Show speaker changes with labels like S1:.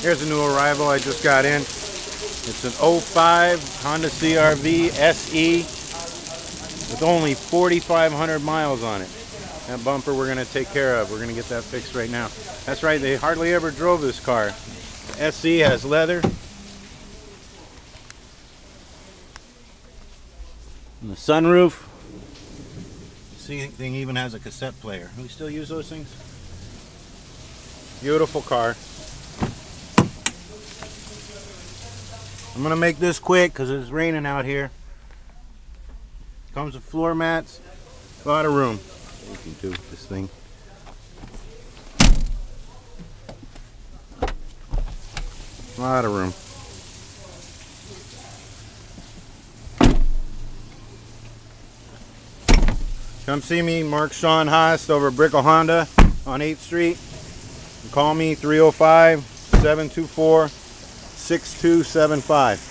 S1: Here's a new arrival I just got in. It's an 05 Honda CRV SE with only 4,500 miles on it. That bumper we're going to take care of. We're going to get that fixed right now. That's right, they hardly ever drove this car. The SE has leather. And the sunroof. See, thing even has a cassette player. We still use those things? Beautiful car. I'm gonna make this quick because it's raining out here. Comes with floor mats, a lot of room. You can do this thing. A lot of room. Come see me, Mark Sean Haast over at Brickell Honda on 8th Street. Call me 305 724 6275.